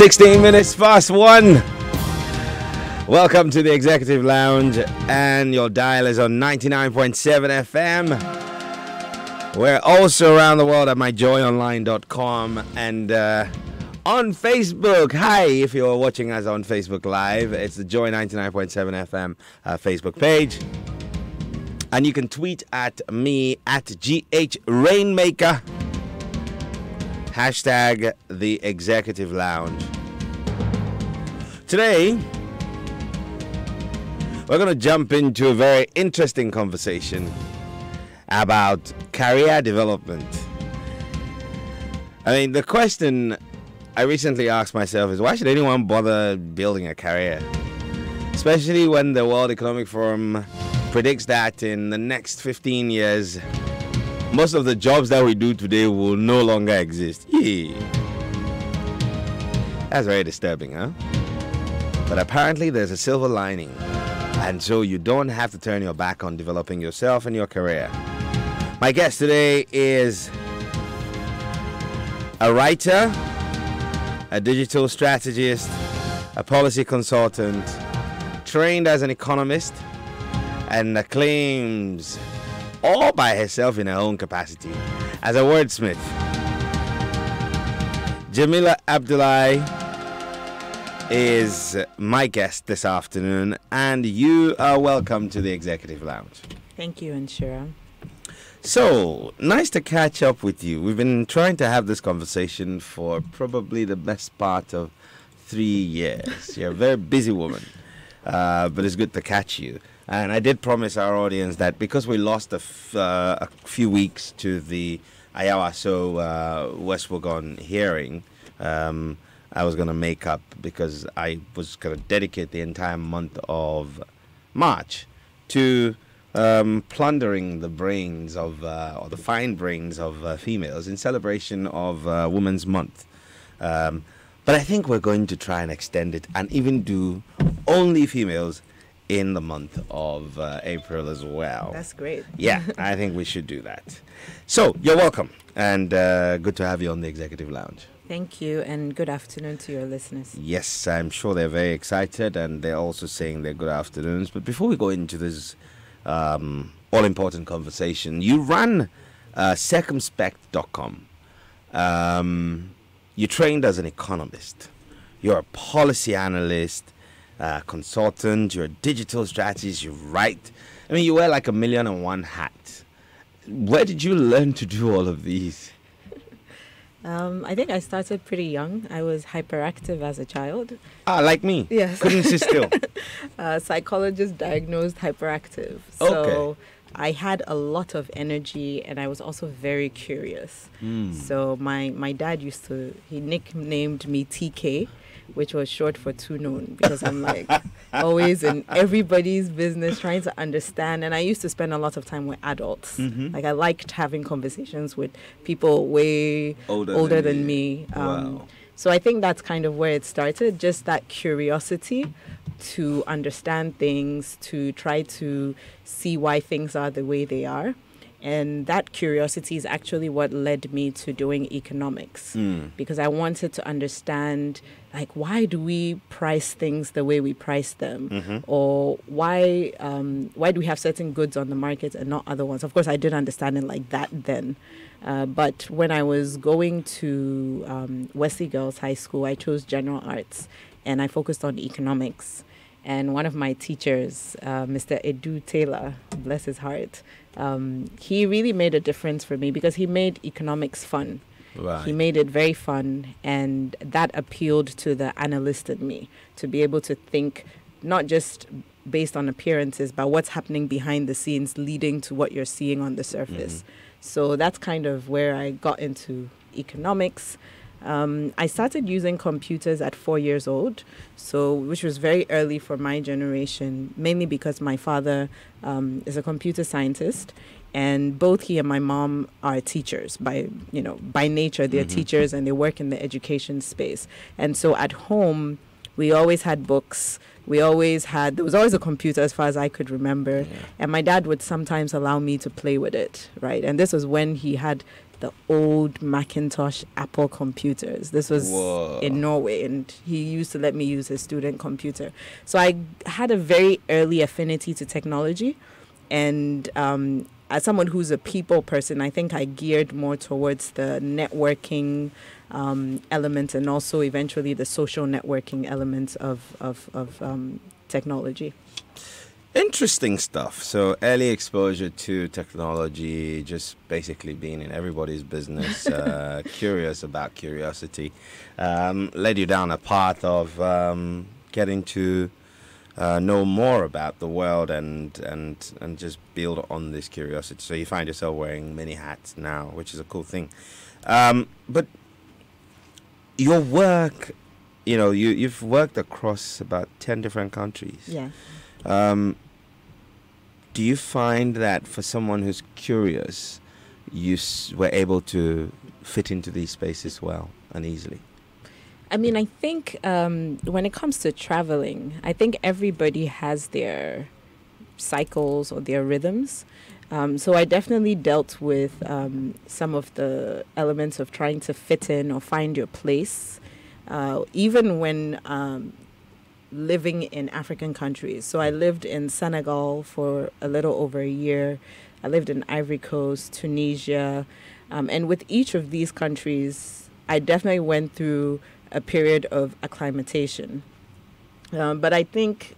16 minutes past one. Welcome to the Executive Lounge, and your dial is on 99.7 FM. We're also around the world at myjoyonline.com and uh, on Facebook. Hi, if you're watching us on Facebook Live, it's the Joy 99.7 FM uh, Facebook page. And you can tweet at me at GH Rainmaker. Hashtag the Executive Lounge. Today, we're going to jump into a very interesting conversation about career development. I mean, the question I recently asked myself is why should anyone bother building a career? Especially when the World Economic Forum predicts that in the next 15 years, most of the jobs that we do today will no longer exist. Yeah. That's very disturbing, huh? But apparently, there's a silver lining. And so you don't have to turn your back on developing yourself and your career. My guest today is a writer, a digital strategist, a policy consultant, trained as an economist, and claims all by herself in her own capacity as a wordsmith. Jemila Abdulai is my guest this afternoon, and you are welcome to the Executive Lounge. Thank you, Nhyira. So, nice to catch up with you. We've been trying to have this conversation for probably the best part of three years. You're a very busy woman, uh, but it's good to catch you. And I did promise our audience that because we lost a, uh, a few weeks to the Ayawaso uh, West Wuogon hearing, um, I was going to make up because I was going to dedicate the entire month of March to um, plundering the brains of, uh, or the fine brains of uh, females in celebration of uh, Women's Month. Um, but I think we're going to try and extend it and even do only females in the month of uh, April as well. That's great. Yeah, I think we should do that. So, you're welcome, and uh, good to have you on the Executive Lounge. Thank you, and good afternoon to your listeners. Yes, I'm sure they're very excited, and they're also saying their good afternoons. But before we go into this um, all important conversation, you run uh, circumspect.com. Um, you trained as an economist, you're a policy analyst, uh, consultant, you're a digital strategist, you write. I mean, you wear like a million and one hats. Where did you learn to do all of these? Um, I think I started pretty young. I was hyperactive as a child. Ah, like me. Yes. Couldn't sit still. A psychologist diagnosed hyperactive. So Okay. I had a lot of energy and I was also very curious. Hmm. So my, my dad used to, he nicknamed me TK, which was short for too known because I'm like always in everybody's business trying to understand. And I used to spend a lot of time with adults. Mhm. Like I liked having conversations with people way Older older, than than, me. Um, Wow. So I think that's kind of where it started, just that curiosity to understand things, to try to see why things are the way they are. And that curiosity is actually what led me to doing economics Mm. because I wanted to understand like why do we price things the way we price them Mhm. or why um, why do we have certain goods on the market and not other ones of course I didn't understand it like that then uh, but when I was going to um, Wesley Girls High School I chose general arts and I focused on economics and one of my teachers, uh, Mr. Edu Taylor, bless his heart, um, he really made a difference for me because he made economics fun. Right. He made it very fun, and that appealed to the analyst in me to be able to think not just based on appearances, but what's happening behind the scenes, leading to what you're seeing on the surface. So that's kind of where I got into economics. Um, I started using computers at four years old, so which was very early for my generation, mainly because my father um, is a computer scientist, and both he and my mom are teachers by you know by nature they're Mhm. teachers and they work in the education space, and so at home we always had books we always had there was always a computer as far as I could remember, Yeah. and my dad would sometimes allow me to play with it, right? And this was when he had the old Macintosh Apple computers. This was Whoa. in Norway, and he used to let me use his student computer. So I had a very early affinity to technology, and um, as someone who's a people person, I think I geared more towards the networking um, element and also eventually the social networking elements of of, of um, technology. Interesting stuff. So early exposure to technology, just basically being in everybody's business, uh, curious about curiosity, um, led you down a path of um, getting to uh, know more about the world and and and just build on this curiosity. So you find yourself wearing many hats now, which is a cool thing. Um, but your work, you know, you you've worked across about ten different countries. Yeah. Um, do you find that for someone who's curious, you s- were able to fit into these spaces well and easily? I mean, I think um, when it comes to traveling, I think everybody has their cycles or their rhythms. Um, so I definitely dealt with um, some of the elements of trying to fit in or find your place, uh, even when um, living in African countries. So I lived in Senegal for a little over a year. I lived in Ivory Coast, Tunisia, um, and with each of these countries, I definitely went through a period of acclimatation. Um, but I think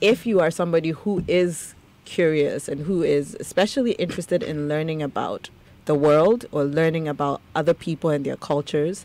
if you are somebody who is curious and who is especially interested in learning about the world or learning about other people and their cultures,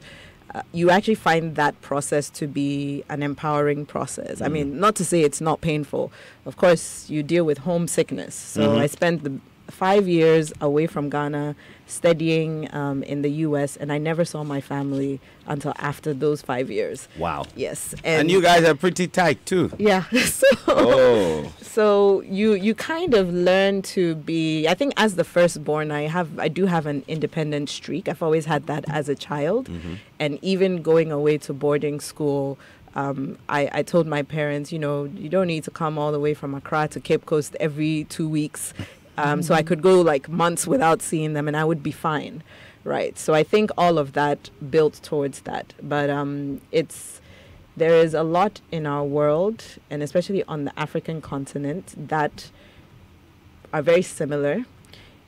uh, you actually find that process to be an empowering process. I mean, not to say it's not painful. Of course, you deal with homesickness. So Mhm. I spent the five years away from Ghana studying um, in the US, and I never saw my family until after those five years. Wow. Yes. And, you guys are pretty tight too. Yeah. So Oh. so you you kind of learn to be i think as the firstborn i have i do have an independent streak i've always had that as a child Mhm. and even going away to boarding school um, I, I told my parents you know you don't need to come all the way from accra to cape coast every two weeks um, so i could go like months without seeing them and i would be fine right? So i think all of that built towards that. But um, it's there is a lot in our world, and especially on the African continent, that are very similar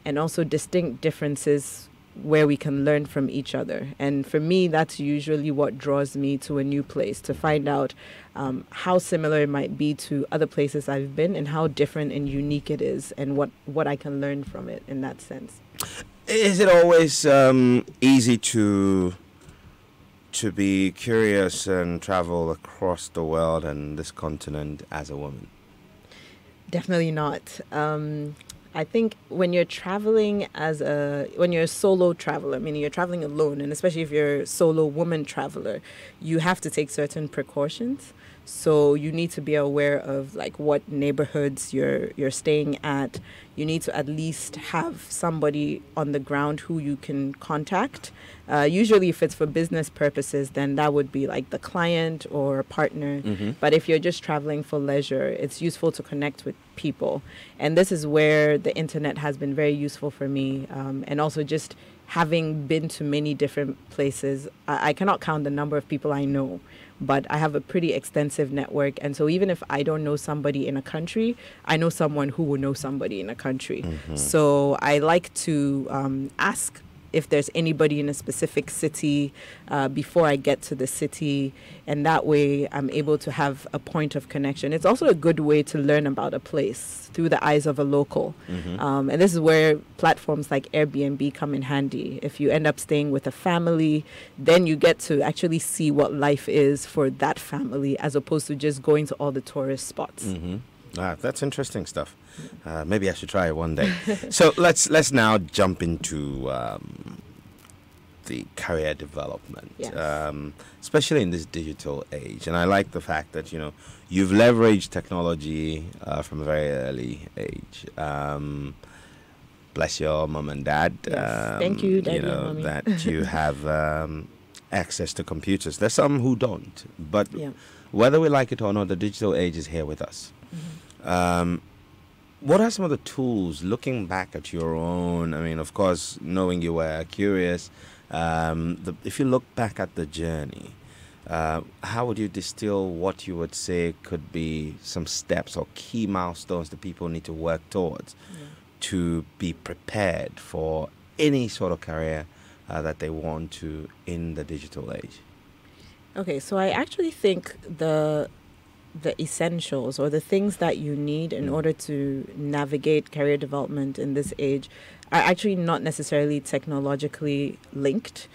and also distinct differences where we can learn from each other. And for me, that's usually what draws me to a new place to find out um, how similar it might be to other places I've been and how different and unique it is and what, what I can learn from it in that sense. Is it always um, easy to to be curious and travel across the world and this continent as a woman? Definitely not. Um, I think when you're traveling as a when you're a solo traveler, meaning you're traveling alone, and especially if you're a solo woman traveler, you have to take certain precautions. So you need to be aware of like what neighborhoods you're you're staying at. You need to at least have somebody on the ground who you can contact. Uh, usually, if it's for business purposes, then that would be like the client or a partner. Mm-hmm. But if you're just traveling for leisure, it's useful to connect with people. And this is where the internet has been very useful for me. Um, and also just having been to many different places, I, I cannot count the number of people I know, but I have a pretty extensive network. And so even if I don't know somebody in a country, I know someone who will know somebody in a country. Mm-hmm. So I like to um, ask if there's anybody in a specific city uh, before I get to the city, and that way I'm able to have a point of connection. It's also a good way to learn about a place through the eyes of a local. Mm-hmm. Um, and this is where platforms like Airbnb come in handy. If you end up staying with a family, then you get to actually see what life is for that family as opposed to just going to all the tourist spots. Mm-hmm. Ah, that's interesting stuff. Uh, maybe I should try it one day. so let's let's now jump into um, the career development, Yes. um, especially in this digital age. And I like the fact that you know you've leveraged technology uh, from a very early age. Um, bless your mom and dad. Yes. Thank you, daddy you and know mommy. that you have um, access to computers. There's some who don't, but Yeah. whether we like it or not, the digital age is here with us. Um, what are some of the tools looking back at your own? I mean, of course, knowing you were curious, um, the, if you look back at the journey, uh, how would you distill what you would say could be some steps or key milestones that people need to work towards to be prepared for any sort of career uh, that they want to in the digital age? Okay, so I actually think the the essentials or the things that you need in Mm. order to navigate career development in this age are actually not necessarily technologically linked.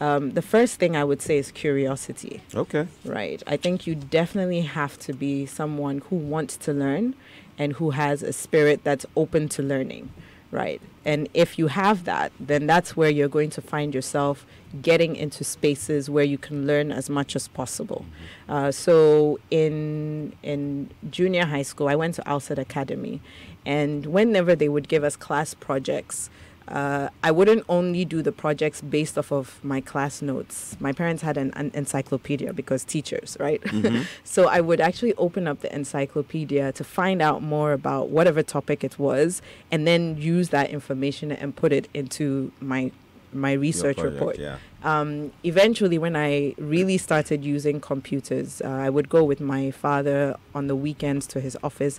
Um, the first thing I would say is curiosity. Okay. Right. I think you definitely have to be someone who wants to learn and who has a spirit that's open to learning. Right. And if you have that, then that's where you're going to find yourself getting into spaces where you can learn as much as possible. Uh, so in in junior high school, I went to Alsyd Academy, and whenever they would give us class projects, uh, I wouldn't only do the projects based off of my class notes. My parents had an, an encyclopedia because teachers, right? so I would actually open up the encyclopedia to find out more about whatever topic it was, and then use that information and put it into my my research project, report Yeah. um, eventually, when I really started using computers, uh, I would go with my father on the weekends to his office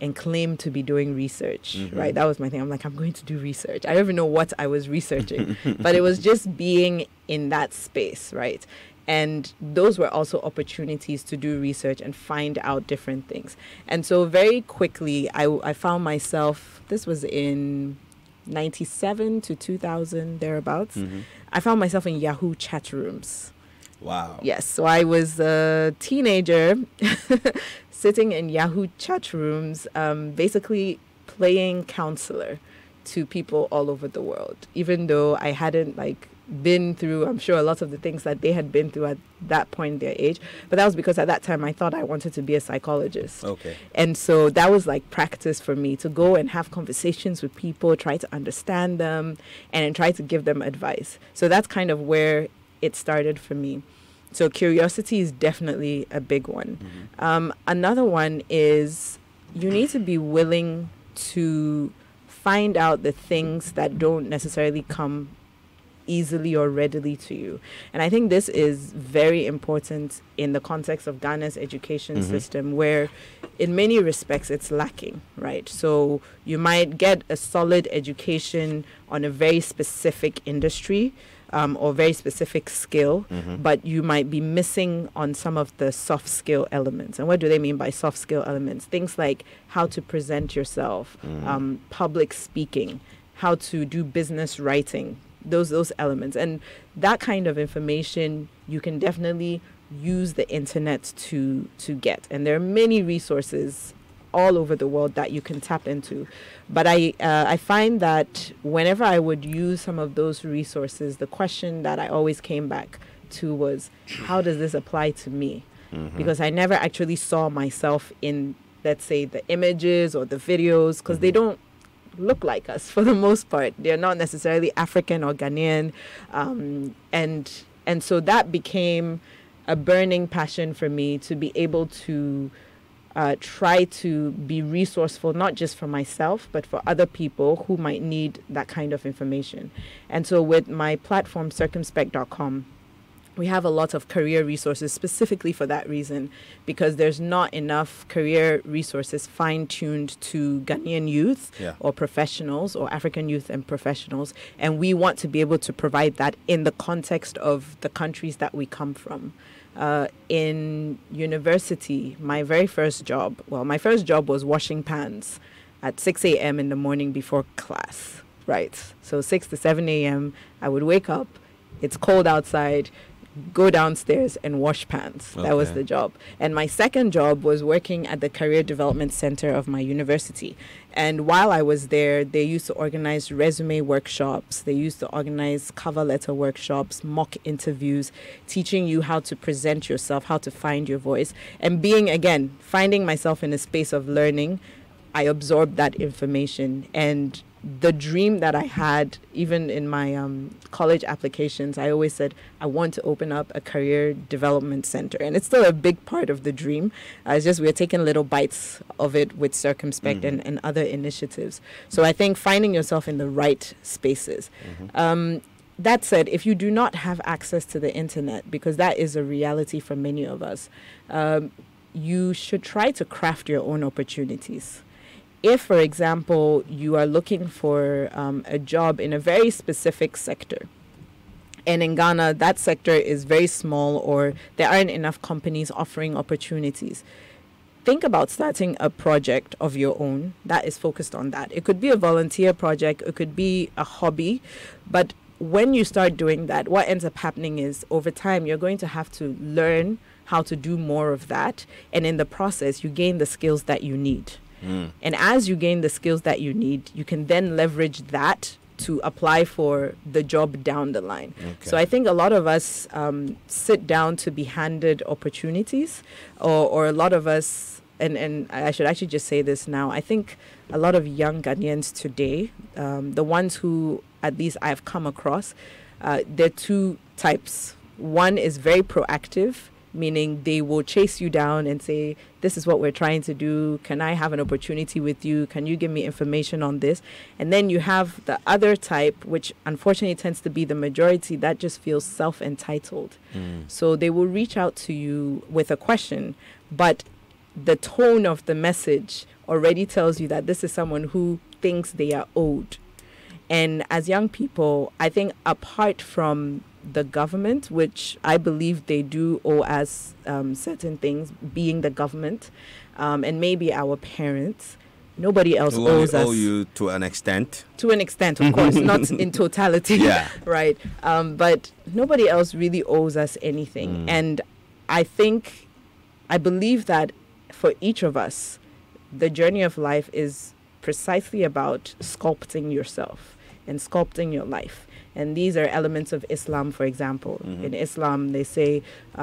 and claim to be doing research. Mhm. Right, that was my thing. I'm like, I'm going to do research. I don't even know what I was researching, but it was just being in that space, right? And those were also opportunities to do research and find out different things. And so, very quickly, I, I found myself, this was in 97 to 2000, thereabouts. Mhm. I found myself in Yahoo chat rooms. Wow. Yes, so I was a teenager sitting in Yahoo chat rooms, um, basically playing counselor to people all over the world, even though I hadn't like been through, I'm sure, a lot of the things that they had been through at that point in their age. But that was because at that time I thought I wanted to be a psychologist. Okay. And so that was like practice for me to go and have conversations with people, try to understand them, and try to give them advice. So that's kind of where it started for me. So curiosity is definitely a big one. Mhm. Um, another one is you need to be willing to find out the things that don't necessarily come easily or readily to you. And I think this is very important in the context of Ghana's education Mhm. system, where in many respects it's lacking, right? So you might get a solid education on a very specific industry. Um, or very specific skill, Mhm. but you might be missing on some of the soft skill elements. And what do they mean by soft skill elements? Things like how to present yourself, Mm. um, public speaking, how to do business writing, those those elements. And that kind of information you can definitely use the internet to to get. And there are many resources all over the world that you can tap into. But I uh, I find that whenever I would use some of those resources, the question that I always came back to was, how does this apply to me? Mhm. Because I never actually saw myself in, let's say, the images or the videos, because they Mhm. don't look like us for the most part. They're not necessarily African or Ghanaian, um, and and so that became a burning passion for me to be able to uh, try to be resourceful, not just for myself, but for other people who might need that kind of information. And so with my platform, circumspect.com, we have a lot of career resources specifically for that reason because there's not enough career resources fine tuned to Ghanaian youth Yeah. or professionals or African youth and professionals. And we want to be able to provide that in the context of the countries that we come from. Uh, in university, my very first job, well, my first job was washing pans at 6 a.m. in the morning before class, right? So 6 to 7 a.m., I would wake up, it's cold outside, go downstairs and wash pans. That was the job. And my second job was working at the Career Development Center of my university. And while I was there, they used to organize resume workshops, they used to organize cover letter workshops, mock interviews, teaching you how to present yourself, how to find your voice. And being, again, finding myself in a space of learning, I absorbed that information. And the dream that I had, even in my um, college applications, I always said I want to open up a career development center, and it's still a big part of the dream. Uh, it's just we're taking little bites of it with circumspect Mhm. and, and other initiatives. So I think finding yourself in the right spaces. Mhm. Um, that said, if you do not have access to the internet, because that is a reality for many of us, um, you should try to craft your own opportunities. If, for example, you are looking for um, a job in a very specific sector, and in Ghana, that sector is very small, or there aren't enough companies offering opportunities. Think about starting a project of your own that is focused on that. It could be a volunteer project, it could be a hobby, but when you start doing that, what ends up happening is over time you're going to have to learn how to do more of that. And in the process, you gain the skills that you need. Mm. And as you gain the skills that you need, you can then leverage that to apply for the job down the line. Okay. So I think a lot of us um, sit down to be handed opportunities, or, or a lot of us, and, and I should actually just say this now. I think a lot of young Ghanaians today, um, the ones who at least I've come across, uh, there are two types. One is very proactive, meaning they will chase you down and say, This is what we're trying to do. Can I have an opportunity with you? Can you give me information on this? And then you have the other type, which unfortunately tends to be the majority, that just feels self entitled. Mm. So they will reach out to you with a question, but the tone of the message already tells you that this is someone who thinks they are owed. And as young people, I think apart from the government, which I believe they do owe us um, certain things, being the government, um, and maybe our parents, nobody else only owes us owe you to an extent. to an extent, of course, not in totality Yeah. right? Um, but nobody else really owes us anything. Mm. And I think, I believe that for each of us, the journey of life is precisely about sculpting yourself and sculpting your life. And these are elements of Islam, for example. Mhm. In Islam, they say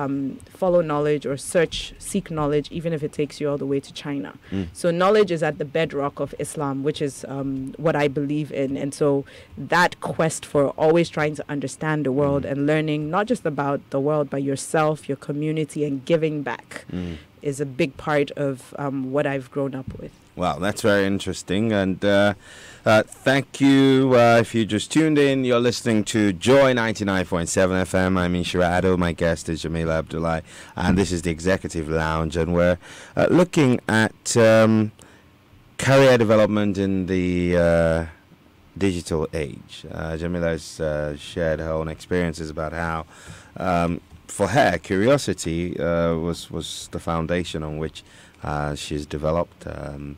um, follow knowledge or search, seek knowledge, even if it takes you all the way to China. Mm. So knowledge is at the bedrock of Islam, which is um, what I believe in. And so that quest for always trying to understand the world Mm. and learning not just about the world, but yourself, your community, and giving back Mm. is a big part of um, what I've grown up with. Wow, that's very interesting. And uh, uh, thank you. Uh, if you just tuned in, you're listening to Joy 99.7 FM. I'm Nhyira Addo. My guest is Jemila Abdulai. And this is the Executive Lounge. And we're uh, looking at um, career development in the uh, digital age. Uh, Jemila has shared her own experiences about how, um, for her, curiosity was, was the foundation on which uh, she's developed um,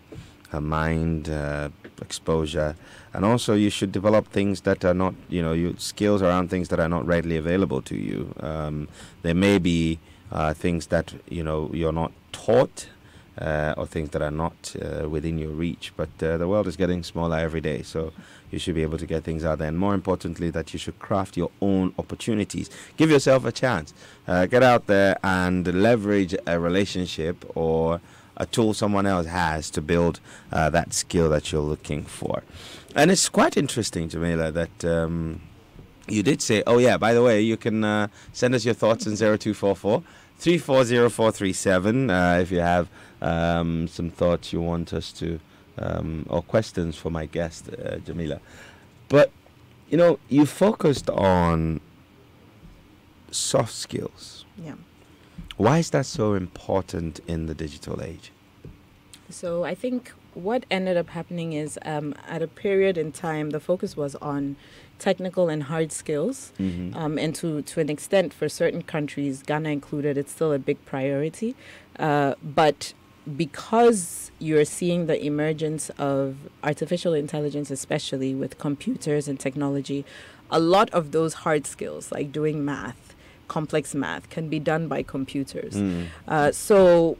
her mind, uh, exposure, and also you should develop things that are not, you know, your skills around things that are not readily available to you. Um, there may be uh, things that you know you're not taught. Uh, or things that are not uh, within your reach, but uh, the world is getting smaller every day, so you should be able to get things out there. And more importantly, that you should craft your own opportunities. Give yourself a chance. Uh, get out there and leverage a relationship or a tool someone else has to build uh, that skill that you're looking for. And it's quite interesting, Jemila, that um, you did say, oh, yeah, by the way, you can uh, send us your thoughts in 0244 340437 uh, if you have um, some thoughts you want us to, um, or questions for my guest, uh, Jemila. But, you know, you focused on soft skills. Yeah. Why is that so important in the digital age? So I think what ended up happening is um, at a period in time, the focus was on technical and hard skills. Mm-hmm. Um, and to, to an extent, for certain countries, Ghana included, it's still a big priority. Uh, but because you're seeing the emergence of artificial intelligence, especially with computers and technology, a lot of those hard skills, like doing math, complex math, can be done by computers. Mm. Uh, so,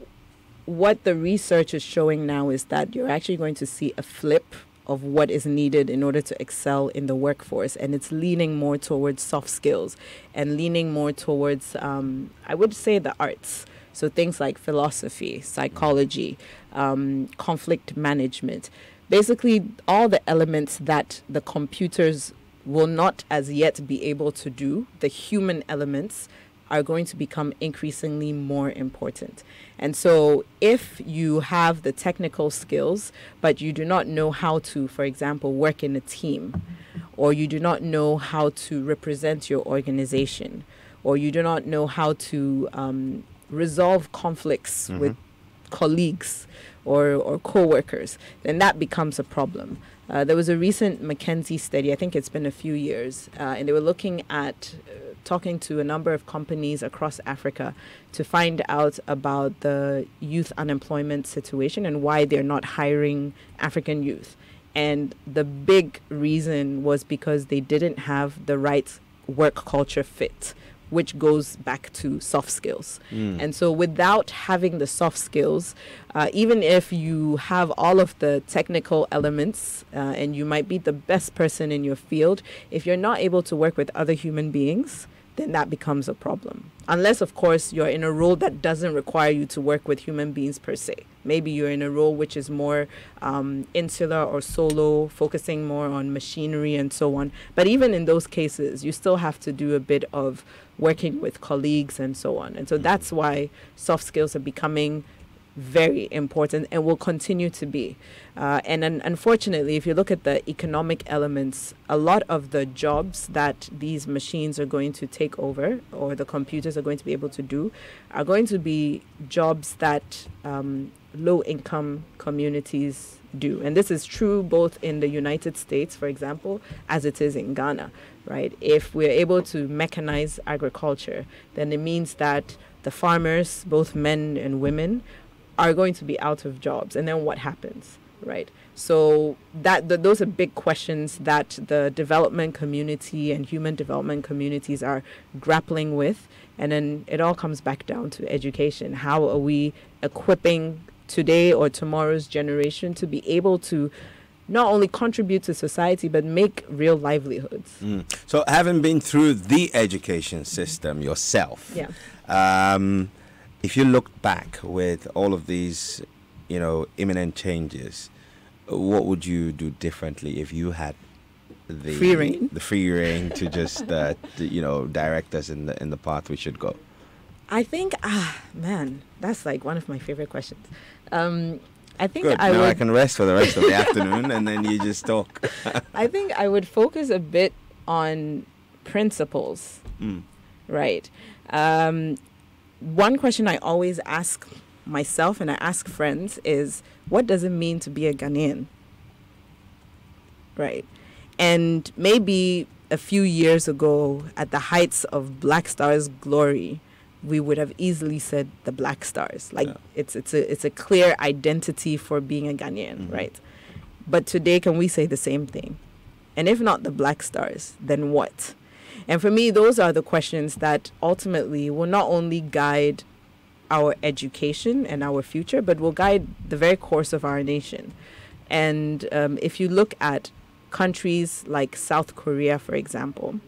what the research is showing now is that you're actually going to see a flip of what is needed in order to excel in the workforce. And it's leaning more towards soft skills and leaning more towards, um, I would say, the arts. So things like philosophy, psychology, um, conflict management. basically all the elements that the computers will not as yet be able to do, the human elements are going to become increasingly more important. And so, if you have the technical skills, but you do not know how to, for example, work in a team, or you do not know how to represent your organization, or you do not know how to um, resolve conflicts Mhm. with colleagues or, or co-workers, then that becomes a problem. Uh, there was a recent McKinsey study, I think it's been a few years, uh, and they were looking at uh, talking to a number of companies across Africa to find out about the youth unemployment situation and why they're not hiring African youth. And the big reason was because they didn't have the right work culture fit, which goes back to soft skills. Mm. And so, without having the soft skills, uh, even if you have all of the technical elements uh, and you might be the best person in your field, if you're not able to work with other human beings, then that becomes a problem. Unless, of course, you're in a role that doesn't require you to work with human beings per se. Maybe you're in a role which is more um, insular or solo, focusing more on machinery and so on. But even in those cases, you still have to do a bit of working with colleagues and so on. And so that's why soft skills are becoming very important and will continue to be. Uh, and un- unfortunately, if you look at the economic elements, a lot of the jobs that these machines are going to take over or the computers are going to be able to do are going to be jobs that um, low income communities do. And this is true both in the United States, for example, as it is in Ghana, right? If we're able to mechanize agriculture, then it means that the farmers, both men and women, are going to be out of jobs. And then what happens, right? So that th- those are big questions that the development community and human development communities are grappling with. And then it all comes back down to education. How are we equipping today or tomorrow's generation to be able to not only contribute to society but make real livelihoods? Mm. So, having been through the education system yourself, Yeah. um, if you look back with all of these, you know, imminent changes, what would you do differently if you had the Free rein? the free reign to just, uh, to, you know, direct us in the in the path we should go? I think, ah, man, that's like one of my favorite questions. Um, I think Good. I now would. I can rest for the rest of the afternoon, and then you just talk. I think I would focus a bit on principles, Mm. right? Um, one question I always ask myself and I ask friends is, what does it mean to be a Ghanaian? Right. And maybe a few years ago, at the heights of Black Star's glory, we would have easily said the Black Stars. Like Yeah. it's it's a it's a clear identity for being a Ghanaian, Mhm. right? But today, can we say the same thing? And if not the Black Stars, then what? And for me, those are the questions that ultimately will not only guide our education and our future, but will guide the very course of our nation. And um, if you look at countries like South Korea, for example,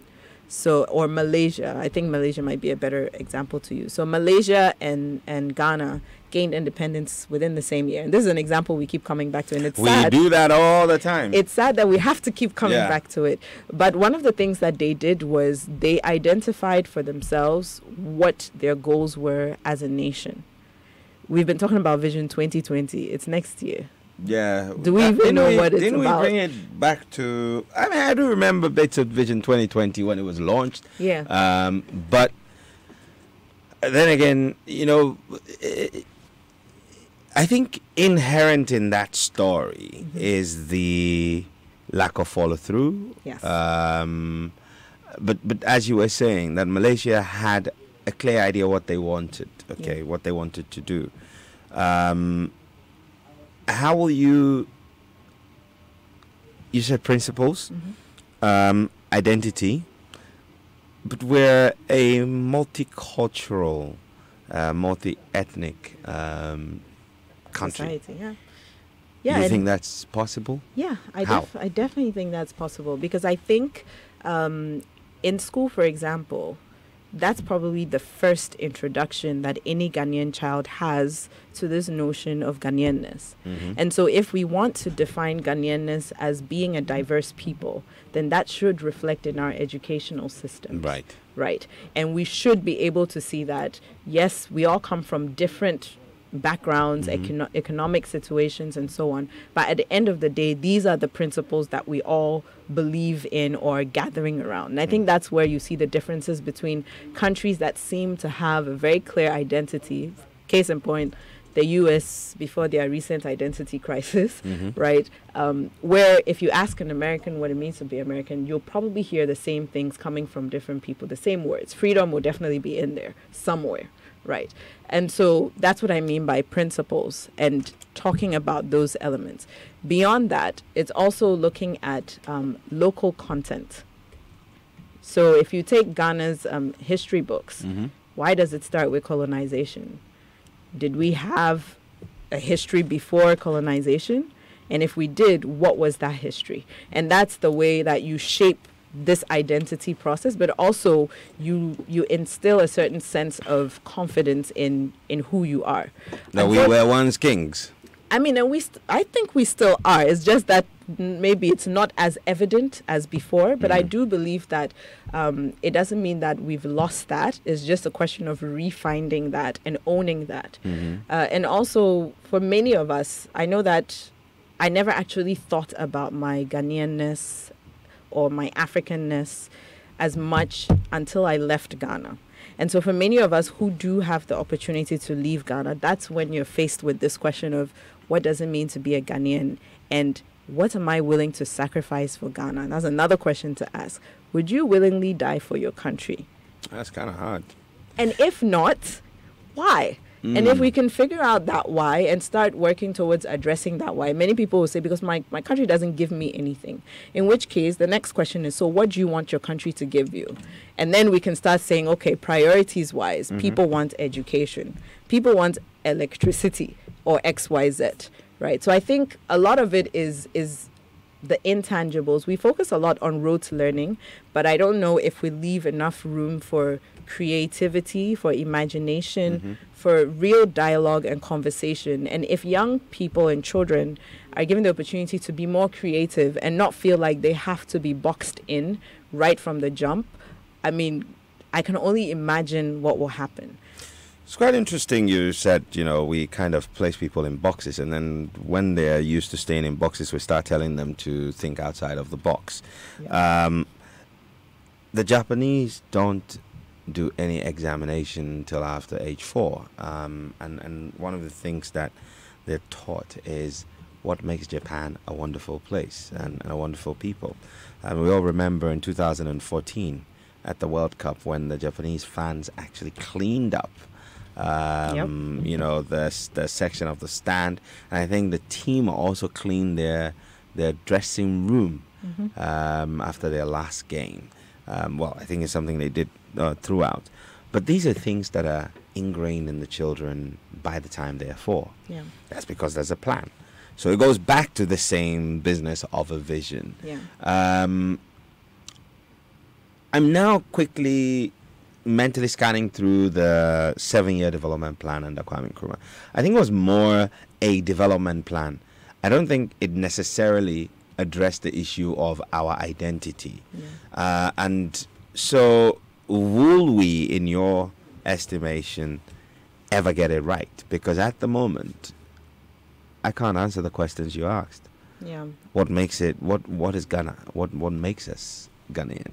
so or Malaysia, I think Malaysia might be a better example to use. So Malaysia and and Ghana gained independence within the same year, and this is an example we keep coming back to, and it's We sad do that all the time. it's sad that we have to keep coming Yeah. back to it. But one of the things that they did was they identified for themselves what their goals were as a nation. We've been talking about Vision 2020. It's next year. Yeah. Do we Uh, even didn't know we- what it's Didn't about? we bring it back to? I mean, I do remember bits of Vision 2020 when it was launched. Yeah. Um, but then again, you know, i- I think inherent in that story Mhm. is the lack of follow through. Yes. Um, but but as you were saying, that Malaysia had a clear idea what they wanted. Okay, Yeah. what they wanted to do. Um, how will you? You said principles, Mhm. um, identity, but we're a multicultural, uh, multi-ethnic um, country. Society, yeah. Yeah, you think that's possible? Yeah, I, def- I definitely think that's possible because I think um, in school, for example, that's probably the first introduction that any Ghanaian child has to this notion of Ghanaianness. Mhm. And so, if we want to define Ghanaianness as being a diverse people, then that should reflect in our educational system. Right. Right. And we should be able to see that, yes, we all come from different backgrounds, Mhm. econo- economic situations, and so on. But at the end of the day, these are the principles that we all believe in or are gathering around. And I think that's where you see the differences between countries that seem to have a very clear identity. Case in point, the US before their recent identity crisis, Mhm. right? Um, where if you ask an American what it means to be American, you'll probably hear the same things coming from different people, the same words. Freedom will definitely be in there somewhere, right? And so that's what I mean by principles and talking about those elements. Beyond that, it's also looking at um, local content. So if you take Ghana's um, history books, Mhm. why does it start with colonization? Did we have a history before colonization? And if we did, what was that history? And that's the way that you shape this identity process, but also you you instill a certain sense of confidence in in who you are. That we were once kings. I mean, and we st- I think we still are. It's just that maybe it's not as evident as before, but I Mhm. do believe that um, it doesn't mean that we've lost that. It's just a question of refinding that and owning that. Mhm. Uh, and also, for many of us, I know that I never actually thought about my Ghanaianness or my Africanness as much until I left Ghana. And so, for many of us who do have the opportunity to leave Ghana, that's when you're faced with this question of what does it mean to be a Ghanaian and what am I willing to sacrifice for Ghana? And that's another question to ask. Would you willingly die for your country? That's kind of hard. And if not, why? And if Mm. we can figure out that why and start working towards addressing that why, many people will say, because my, my country doesn't give me anything. In which case, the next question is, so what do you want your country to give you? And then we can start saying, okay, priorities wise, people want education, people want electricity or XYZ, right? So I think a lot of it is is the intangibles. We focus a lot on rote learning, but I don't know if we leave enough room for creativity, for imagination, mm-hmm. for real dialogue and conversation. And if young people and children are given the opportunity to be more creative and not feel like they have to be boxed in right from the jump, I mean, I can only imagine what will happen. It's quite interesting. You said, you know, we kind of place people in boxes, and then when they're used to staying in boxes, we start telling them to think outside of the box. Um, the Japanese don't do any examination until after age four, um, and and one of the things that they're taught is what makes Japan a wonderful place and, and a wonderful people. And we all remember in 2014 at the World Cup when the Japanese fans actually cleaned up, um, you know, the the section of the stand. And I think the team also cleaned their their dressing room um, after their last game. Um, well, I think it's something they did uh, throughout. But these are things that are ingrained in the children by the time they are four. Yeah. That's because there's a plan. So it goes back to the same business of a vision. Yeah. Um, I'm now quickly mentally scanning through the seven year development plan under Kwame Nkrumah. I think it was more a development plan. I don't think it necessarily addressed the issue of our identity. Yeah. Uh, and so, will we, in your estimation, ever get it right? Because at the moment, I can't answer the questions you asked. Yeah. What makes it? What What is Ghana? What What makes us Ghanaian?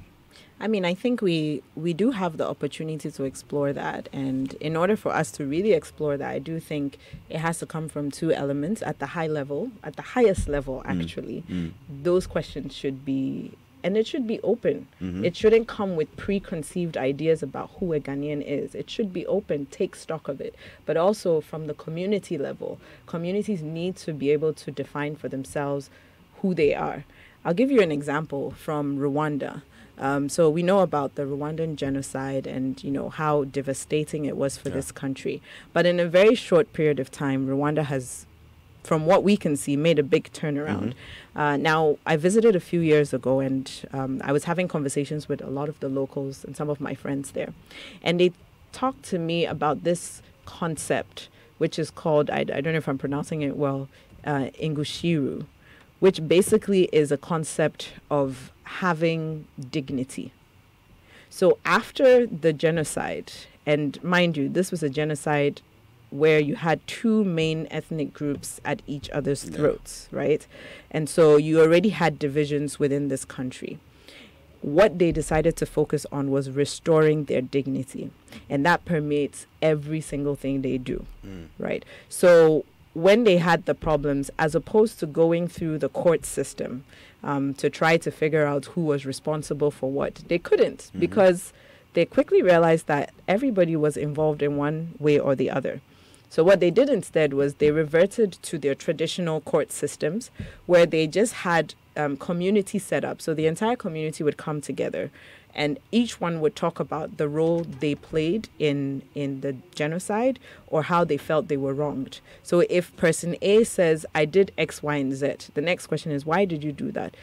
I mean, I think we we do have the opportunity to explore that, and in order for us to really explore that, I do think it has to come from two elements at the high level, at the highest level. Actually, Mm. those questions should be, and it should be open. Mhm. It shouldn't come with preconceived ideas about who a Ghanaian is. It should be open, take stock of it, but also from the community level. Communities need to be able to define for themselves who they are. I'll give you an example from Rwanda. Um, so we know about the Rwandan genocide and you know how devastating it was for Yeah. this country. But in a very short period of time, Rwanda has from what we can see, made a big turnaround. Uh, now, I visited a few years ago and um, I was having conversations with a lot of the locals and some of my friends there. And they talked to me about this concept, which is called, I, I don't know if I'm pronouncing it well, uh, Ingushiru, which basically is a concept of having dignity. So after the genocide, and mind you, this was a genocide where you had two main ethnic groups at each other's Yeah. throats, right? And so you already had divisions within this country. What they decided to focus on was restoring their dignity, and that permeates every single thing they do, Mm. right? So when they had the problems, as opposed to going through the court system um, to try to figure out who was responsible for what, they couldn't Mhm. because they quickly realized that everybody was involved in one way or the other. So what they did instead was they reverted to their traditional court systems where they just had um, community set up. So the entire community would come together and each one would talk about the role they played in in the genocide or how they felt they were wronged. So if person A says I did X, Y, and Z, the next question is why did you do that?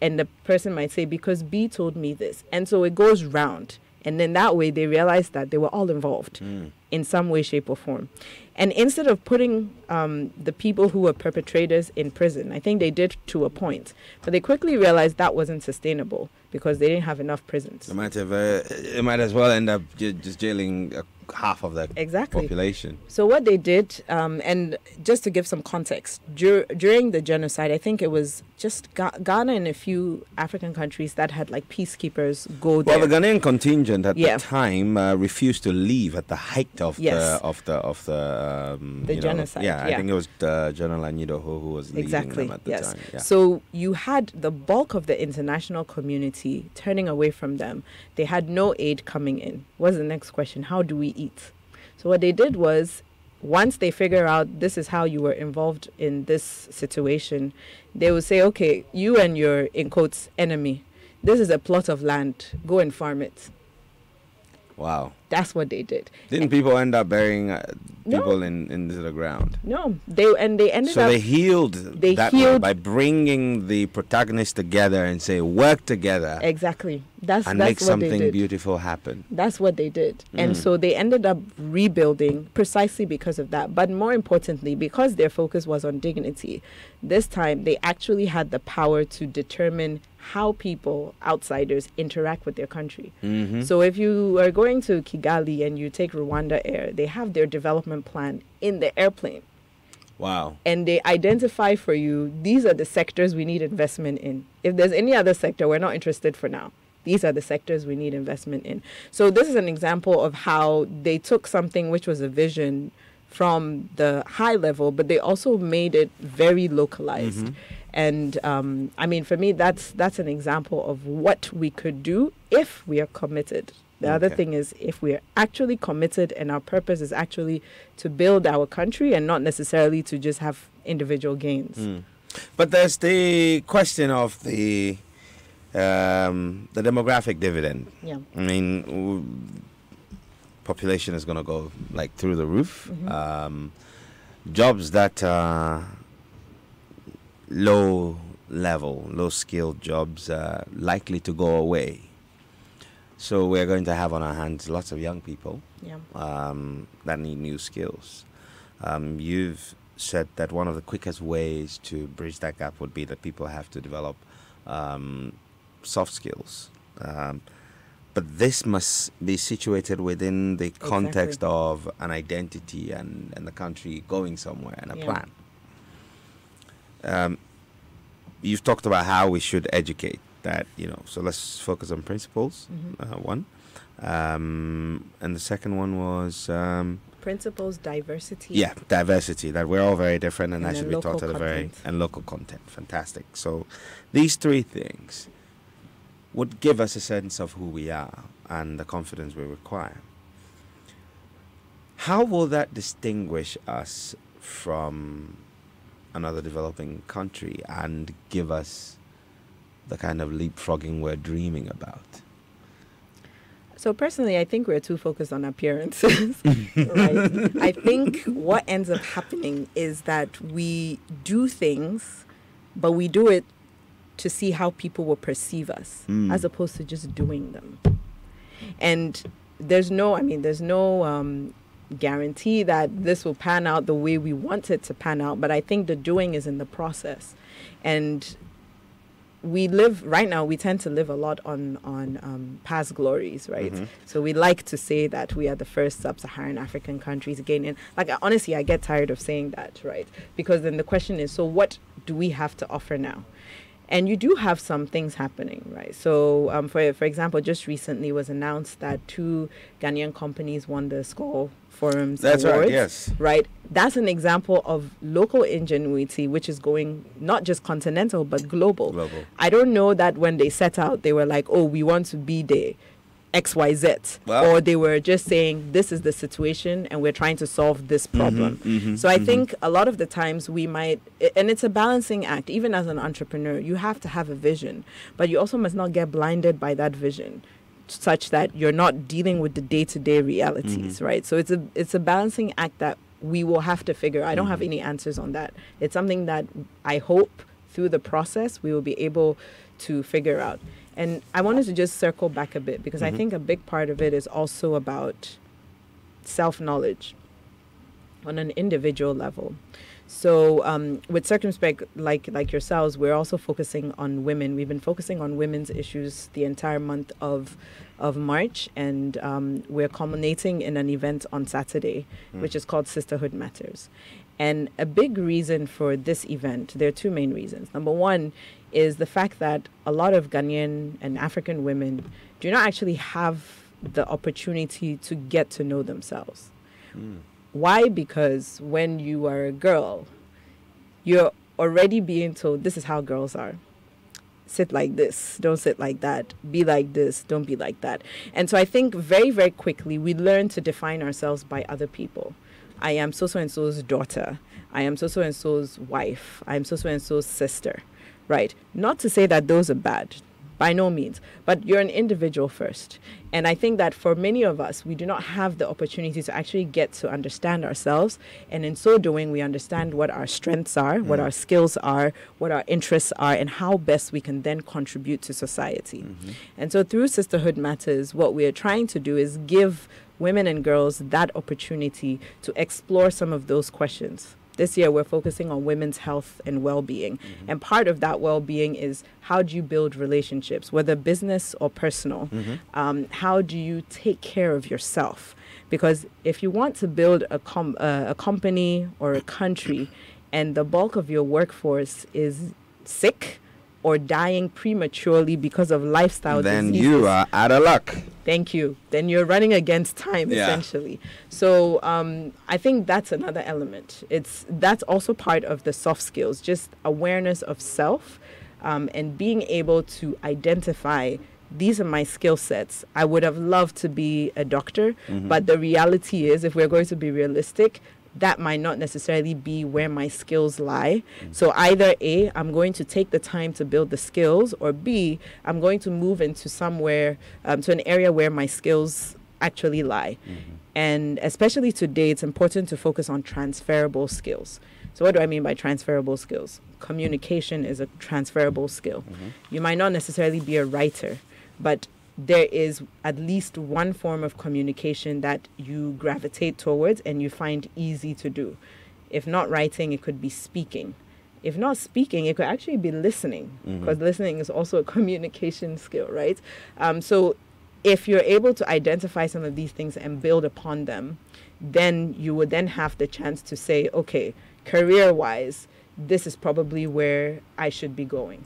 And the person might say because B told me this. And so it goes round. And then that way they realize that they were all involved Mm. In some way, shape, or form. And instead of putting um, the people who were perpetrators in prison, I think they did to a point, but they quickly realized that wasn't sustainable because they didn't have enough prisons. They might have. Uh, it might as well end up j- just jailing uh, half of the Exactly. population. So what they did, um, and just to give some context, dur- during the genocide, I think it was just Ga- Ghana and a few African countries that had like peacekeepers go there. Well, the Ghanaian contingent at Yeah. the time uh, refused to leave at the height of Yes. the of the of the um, The you know, genocide, yeah, I think it was uh, General Anyidoho who, who was leading Exactly. them at the Yes. time. Yeah. So you had the bulk of the international community turning away from them. They had no aid coming in. What's the next question? How do we eat? So what they did was once they figure out this is how you were involved in this situation, they will say, okay, you and your in quotes enemy, this is a plot of land. Go and farm it. wow. That's what they did. Didn't people end up burying uh, No. people in into the ground? No, they and they ended So up So they healed they healed- by bringing the protagonists together and say work together exactly. That's and that's make what something they did. beautiful happen. That's what they did. And Mm. so they ended up rebuilding precisely because of that. But more importantly, because their focus was on dignity, this time they actually had the power to determine how people, outsiders, interact with their country. Mm-hmm. So if you are going to Kigali and you take RwandAir, they have their development plan in the airplane wow. and they identify for you these are the sectors we need investment in. If there's any other sector, we're not interested for now. These are the sectors we need investment in. So this is an example of how they took something which was a vision from the high level, but they also made it very localized. Mhm. And um, I mean, for me, that's that's an example of what we could do if we are committed. The other thing is if we are actually committed and our purpose is actually to build our country and not necessarily to just have individual gains. Mm. But there's the question of the um, the demographic dividend. Yeah. I mean, w- population is going to go like through the roof. Mhm. Um, jobs that are low level, low skilled jobs are likely to go away. So we're going to have on our hands lots of young people Yeah. um, that need new skills. Um, you've said that one of the quickest ways to bridge that gap would be that people have to develop um, soft skills. Um, but this must be situated within the context of an identity and, and the country going somewhere and a Yeah. plan. Um, you've talked about how we should educate that, you know, so let's focus on principles, Mhm. uh, one. Um, and the second one was um, Principles, diversity. yeah, diversity. That we're all very different, and, And that should be taught at a very and local content. Fantastic. So these three things would give us a sense of who we are and the confidence we require. How will that distinguish us from another developing country and give us the kind of leapfrogging we're dreaming about? So personally, I think we're too focused on appearances. right? I think what ends up happening is that we do things, but we do it to see how people will perceive us, Mm. as opposed to just doing them. And there's no, I mean, there's no um, guarantee that this will pan out the way we want it to pan out. But I think the doing is in the process, and we live right now. We tend to live a lot on on um, past glories, right? Mhm. So we like to say that we are the first sub-Saharan African countries gaining. Like honestly, I get tired of saying that, right? Because then the question is, so what do we have to offer now? And you do have some things happening, right? So, um, for for example, just recently was announced that two Ghanaian companies won the Skoll Forums That's Awards. right. Yes. Right. That's an example of local ingenuity, which is going not just continental but global. Global. I don't know that when they set out, they were like, "Oh, we want to be there." XYZ, Well- or they were just saying this is the situation and we're trying to solve this problem. mhm, so I mhm. think a lot of the times we might, and it's a balancing act, even as an entrepreneur, you have to have a vision, but you also must not get blinded by that vision such that you're not dealing with the day-to-day realities, Mhm. right? So it's a it's a balancing act that we will have to figure. I don't have Mhm. any answers on that. It's something that I hope through the process we will be able to figure out. And I wanted to just circle back a bit because I Mhm. think a big part of it is also about self-knowledge on an individual level. So um, with Circumspecte, like like yourselves, we're also focusing on women. We've been focusing on women's issues the entire month of of March, and um, we're culminating in an event on Saturday, Mm. which is called Sisterhood Matters. And a big reason for this event, there are two main reasons. Number one is the fact that a lot of Ghanaian and African women do not actually have the opportunity to get to know themselves. Mm. Why? Because when you are a girl, you're already being told this is how girls are. Sit like this, don't sit like that. Be like this, don't be like that. And so I think very, very quickly we learn to define ourselves by other people. I am so so and so's daughter. I am so so and so's wife. I am so so and so's sister. Right? Not to say that those are bad, by no means, but you're an individual first. And I think that for many of us, we do not have the opportunity to actually get to understand ourselves. And in so doing, we understand what our strengths are, what Mm. our skills are, what our interests are, and how best we can then contribute to society. Mhm. And so through Sisterhood Matters, what we are trying to do is give women and girls that opportunity to explore some of those questions. This year, we're focusing on women's health and well being. Mhm. And part of that well being is how do you build relationships, whether business or personal? Mhm. Um, how do you take care of yourself? Because if you want to build a, com- uh, a company or a country and the bulk of your workforce is sick or dying prematurely because of lifestyle Then diseases, you are out of luck. Thank you. Then you're running against time Yeah. essentially. So um, I think that's another element. It's that's also part of the soft skills, just awareness of self, um, and being able to identify these are my skill sets. I would have loved to be a doctor, Mhm. but the reality is, if we're going to be realistic, that might not necessarily be where my skills lie. So either A, I'm going to take the time to build the skills, or B, I'm going to move into somewhere, um, to an area where my skills actually lie. Mhm. And especially today, it's important to focus on transferable skills. So, what do I mean by transferable skills? Communication is a transferable skill. Mhm. You might not necessarily be a writer, but there is at least one form of communication that you gravitate towards and you find easy to do. If not writing, it could be speaking. If not speaking, it could actually be listening, because listening is also a communication skill, right? Um, so, if you're able to identify some of these things and build upon them, then you would then have the chance to say, okay, career wise, this is probably where I should be going.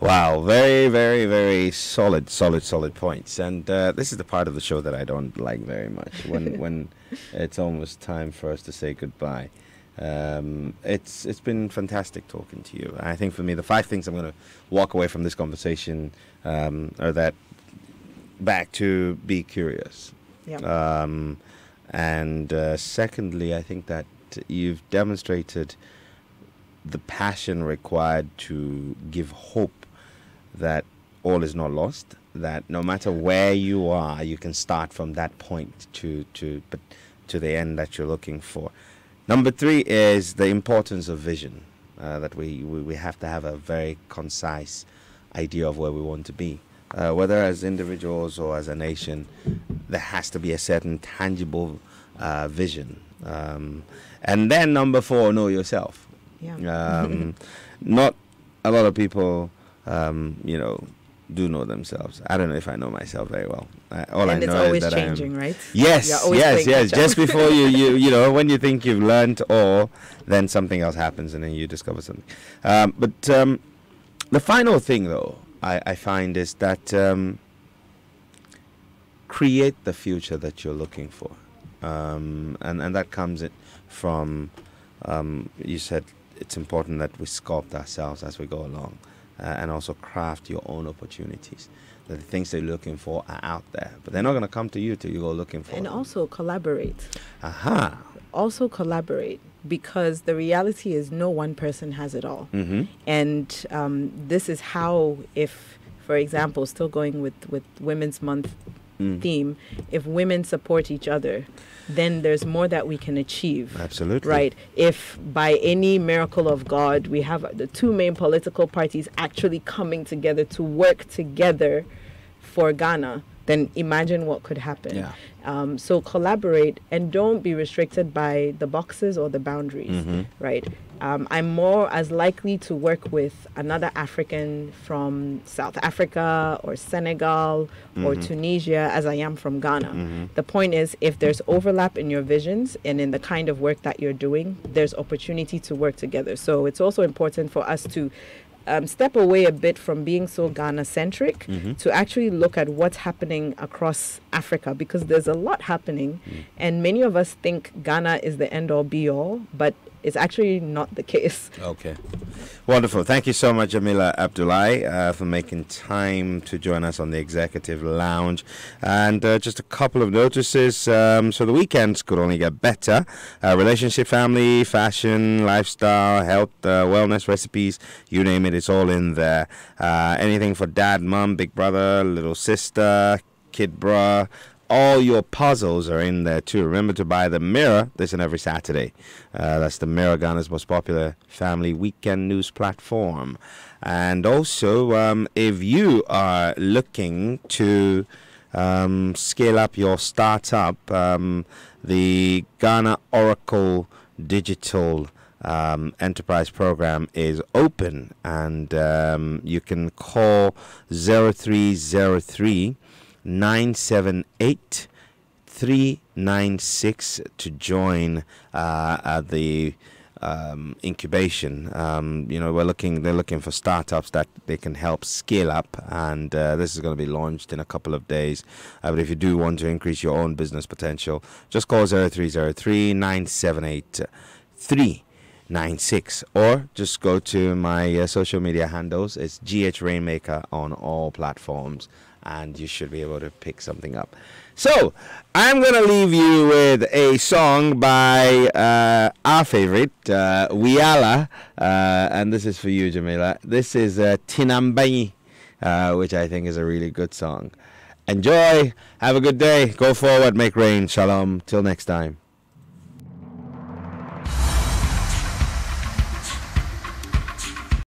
Wow, very, very, very solid, solid, solid points. And uh, this is the part of the show that I don't like very much when when it's almost time for us to say goodbye. Um, it's it's been fantastic talking to you. I think for me, the five things I'm going to walk away from this conversation um, are that back to be curious. Yeah. Um, and uh, secondly, I think that you've demonstrated the passion required to give hope that all is not lost. That no matter where you are, you can start from that point to to to the end that you're looking for. Number three is the importance of vision. Uh, that we, we we have to have a very concise idea of where we want to be. Uh, whether as individuals or as a nation, there has to be a certain tangible uh, vision. Um, and then number four, know yourself. Yeah. Um, not a lot of people, um, you know, do know themselves. I don't know if I know myself very well. I, all and I know is that changing, I am. right? Yes, yes, yes. Just before you, you, you know, when you think you've learned all, then something else happens, and then you discover something. Um, but um, the final thing, though, I, I find is that um, create the future that you're looking for, um, and and that comes from um, you said it's important that we sculpt ourselves as we go along, uh, and also craft your own opportunities. That The things that you're looking for are out there, but they're not going to come to you till you go looking for And them. also collaborate. Aha. Also collaborate because the reality is no one person has it all. Mm-hmm. and um, this is how if for example still going with with women's month Mm. theme if women support each other then there's more that we can achieve Absolutely. right if by any miracle of god we have the two main political parties actually coming together to work together for ghana then imagine what could happen Yeah. um, so collaborate and don't be restricted by the boxes or the boundaries Mhm. right? Um, I'm more as likely to work with another African from South Africa or Senegal or Mhm. Tunisia as I am from Ghana. Mhm. The point is, if there's overlap in your visions and in the kind of work that you're doing, there's opportunity to work together. So it's also important for us to um, step away a bit from being so Ghana centric Mhm. to actually look at what's happening across Africa because there's a lot happening, Mm. and many of us think Ghana is the end all be all, but it's actually not the case. Okay. Wonderful. Thank you so much, Jemila Abdulai, uh, for making time to join us on the Executive Lounge. And uh, just a couple of notices. Um, so the weekends could only get better. Uh, relationship, family, fashion, lifestyle, health, uh, wellness recipes, you name it, it's all in there. Uh, anything for dad, mom, big brother, little sister, kid bruh. All your puzzles are in there too. Remember to buy the Mirror this and every Saturday. Uh, that's the Mirror, Ghana's most popular family weekend news platform. And also, um, if you are looking to um, scale up your startup, um, the Ghana Oracle Digital um, Enterprise Program is open, and um, you can call 0303 978 396 to join uh, the um, incubation. Um, you know, we're looking. They're looking for startups that they can help scale up, and uh, this is going to be launched in a couple of days. Uh, but if you do want to increase your own business potential, just call 0303 978 396 or just go to my uh, social media handles. It's GH Rainmaker on all platforms, and you should be able to pick something up. So, I'm going to leave you with a song by uh, our favorite, uh, Wiyaala, uh, and this is for you, Jemila. This is uh, Tinambai, uh, which I think is a really good song. Enjoy, have a good day, go forward, make rain. Shalom, till next time.